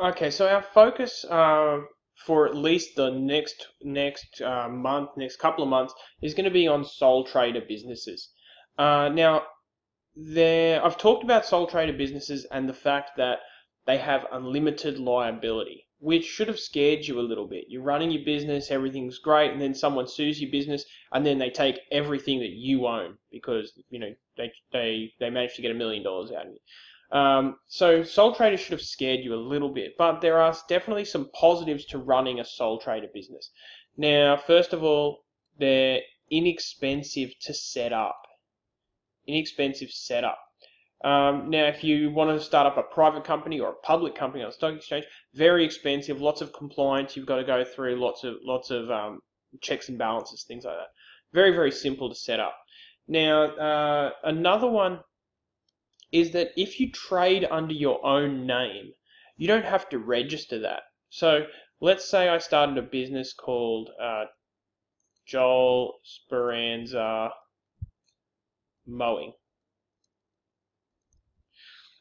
Okay, so our focus uh, for at least the next next uh, month, next couple of months, is going to be on sole trader businesses. Uh, now, there I've talked about sole trader businesses and the fact that they have unlimited liability, which should have scared you a little bit. You're running your business, everything's great, and then someone sues your business, and then they take everything that you own because you know they they they managed to get a million dollars out of you. Um, so sole trader should have scared you a little bit, but there are definitely some positives to running a sole trader business. Now, first of all, they're inexpensive to set up. Inexpensive setup. Um, now, if you want to start up a private company or a public company on a stock exchange, very expensive, lots of compliance. You've got to go through lots of lots of um, checks and balances, things like that. Very very simple to set up. Now, uh, another one is that if you trade under your own name, you don't have to register that. So let's say I started a business called uh, Joel Speranza Mowing.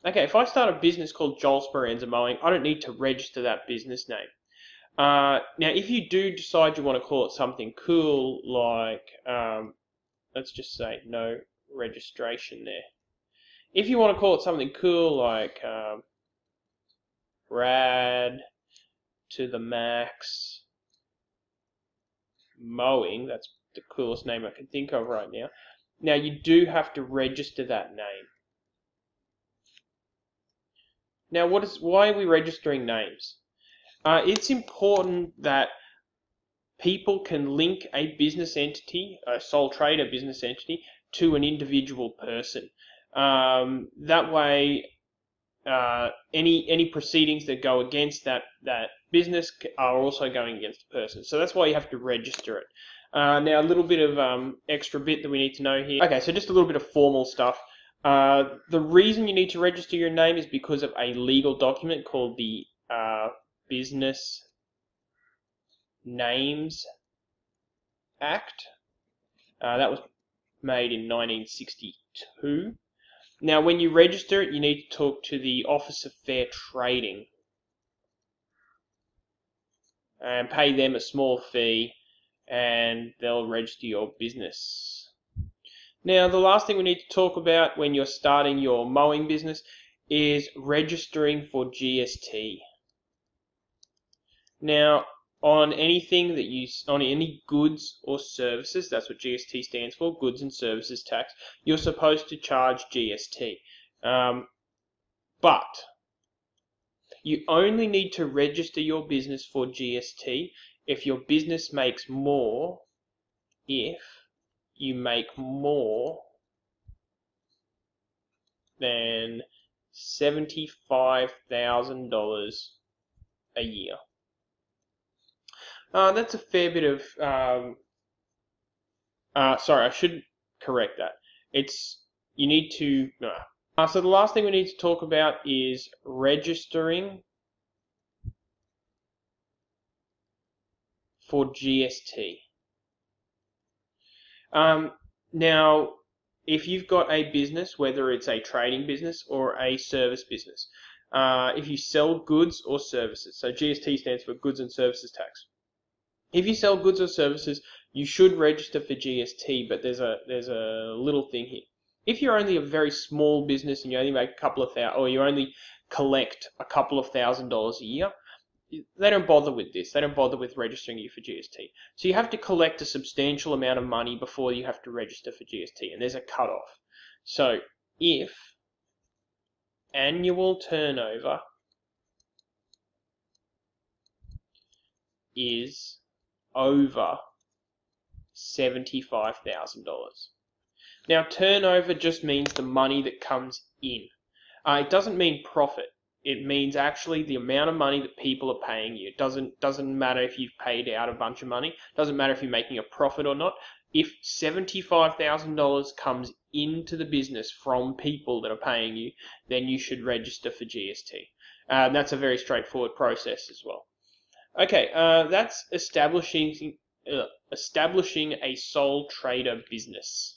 Okay, if I start a business called Joel Speranza Mowing, I don't need to register that business name. Uh, now, if you do decide you want to call it something cool, like, um, let's just say no registration there if you want to call it something cool like um, rad to the max mowing, that's the coolest name I can think of right now. Now you do have to register that name. Now what is why are we registering names? Uh, it's important that people can link a business entity, a sole trader business entity, to an individual person. Um, that way, uh, any any proceedings that go against that that business are also going against the person. So that's why you have to register it. Uh, now, a little bit of um, extra bit that we need to know here. Okay, so just a little bit of formal stuff. Uh, the reason you need to register your name is because of a legal document called the uh, Business Names Act. Uh, that was made in 1962. Now, when you register it, you need to talk to the Office of Fair Trading and pay them a small fee and they'll register your business. Now, the last thing we need to talk about when you're starting your mowing business is registering for GST. Now, on anything that you on any goods or services that's what GST stands for goods and services tax you're supposed to charge GST um, but you only need to register your business for GST if your business makes more if you make more than $75,000 a year uh, that's a fair bit of. Um, uh, sorry, I should correct that. It's you need to. Uh, so the last thing we need to talk about is registering for GST. Um, now, if you've got a business, whether it's a trading business or a service business, uh, if you sell goods or services, so GST stands for Goods and Services Tax. If you sell goods or services, you should register for GST, but there's a there's a little thing here. If you're only a very small business and you only make a couple of thousand, or you only collect a couple of thousand dollars a year, they don't bother with this. They don't bother with registering you for GST. So you have to collect a substantial amount of money before you have to register for GST, and there's a cutoff. So if annual turnover is over $75,000. Now, turnover just means the money that comes in. Uh, it doesn't mean profit. It means actually the amount of money that people are paying you. It doesn't doesn't matter if you've paid out a bunch of money. It doesn't matter if you're making a profit or not. If $75,000 comes into the business from people that are paying you, then you should register for GST. Uh, that's a very straightforward process as well. Okay, uh, that's establishing uh, establishing a sole trader business.